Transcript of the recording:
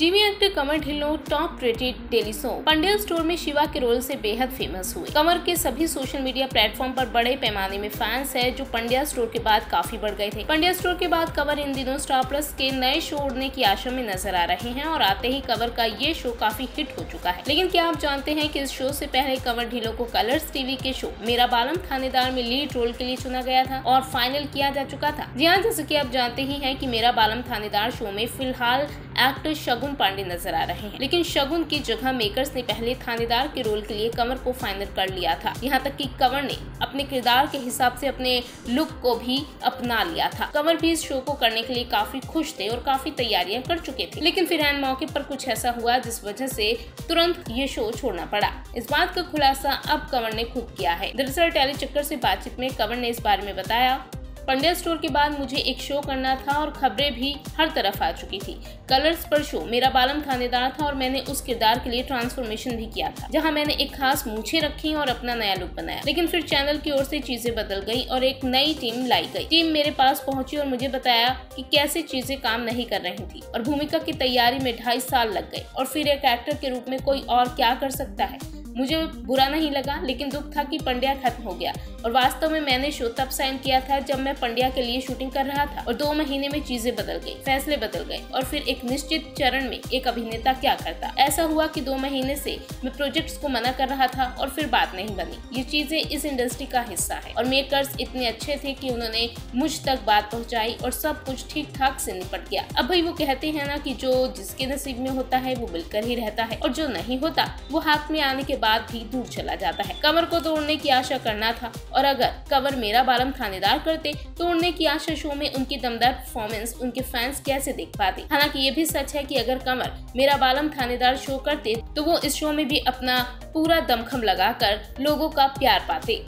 TV actor Kamar Dhillon top rated daily so पंडियल store में शिवा के role से बेहद फ़ेमस हुए। कमर के सभी सोशल मीडिया प्लेटफॉर्म पर बड़े पैमाने में फैंस है, जो पंड्या स्टोर के बाद काफ़ी बढ़ गए थे। पंड्या स्टोर के बाद कवर इन दिनों स्टार प्लस के नए शो उड़ने की आशा में नज़र आ रहे हैं और आते ही कवर का ये शो काफ़ी हिट हो चुका है। लेकिन क्या आप जानते हैं की इस शो ऐसी पहले कमर ढिल्लो को कलर्स टीवी के शो मेरा बालम थानेदार में लीड रोल के लिए चुना गया था और फाइनल किया जा चुका था। जी हाँ जैसे की आप जानते ही है की मेरा बालम थानेदार शो में फ़िलहाल एक्टर शगुन पांडे नज़र आ रहे हैं। लेकिन शगुन की जगह मेकर्स ने पहले थानेदार के रोल के लिए कंवर को फाइनल कर लिया था। यहाँ तक कि कंवर ने अपने किरदार के हिसाब से अपने लुक को भी अपना लिया था। कंवर भी इस शो को करने के लिए काफ़ी खुश थे और काफ़ी तैयारियाँ कर चुके थे। लेकिन फिर एन मौके पर कुछ ऐसा हुआ जिस वजह से तुरंत ये शो छोड़ना पड़ा। इस बात का खुलासा अब कंवर ने खुद किया है। दरअसल टेली चक्कर से बातचीत में कंवर ने इस बारे में बताया पंड्या स्टोर के बाद मुझे एक शो करना था और खबरें भी हर तरफ़ आ चुकी थी। कलर्स पर शो। मेरा बालम थानेदार था और मैंने उस किरदार के लिए ट्रांसफॉर्मेशन भी किया था, जहाँ मैंने एक खास मूछे रखी और अपना नया लुक बनाया। लेकिन फिर चैनल की ओर से चीज़ें बदल गई और एक नई टीम लाई गई। टीम मेरे पास पहुँची और मुझे बताया कि कैसे चीज़ें काम नहीं कर रही थी और भूमिका की तैयारी में ढाई साल लग गए और फिर एक एक्टर के रूप में कोई और क्या कर सकता है? मुझे बुरा नहीं लगा, लेकिन दुख था कि पंड्या खत्म हो गया। और वास्तव में मैंने शो तब साइन किया था जब मैं पंड्या के लिए शूटिंग कर रहा था और दो महीने में चीज़ें बदल गई, फैसले बदल गए और फिर एक निश्चित चरण में एक अभिनेता क्या करता। ऐसा हुआ कि दो महीने से मैं प्रोजेक्ट्स को मना कर रहा था और फिर बात नहीं बनी। ये चीज़ें इस इंडस्ट्री का हिस्सा है और मेकर्स इतने अच्छे थे कि उन्होंने मुझ तक बात पहुंचाई और सब कुछ ठीक ठाक से निपट गया। अब भाई वो कहते हैं ना कि जो जिसके नसीब में होता है वो मिलकर ही रहता है और जो नहीं होता, वो हाथ में आने के बाद भी दूर चला जाता है। कमर को तोड़ने की आशा करना था और अगर कवर मेरा बालम थानेदार करते, तोड़ने की आशा शो में उनकी दमदार परफॉर्मेंस उनके फैंस कैसे देख पाते? हालाँकि ये भी सच है कि अगर कमर मेरा बालम थानेदार शो करते तो वो इस शो में भी अपना पूरा दमखम लगाकर लोगों का प्यार पाते।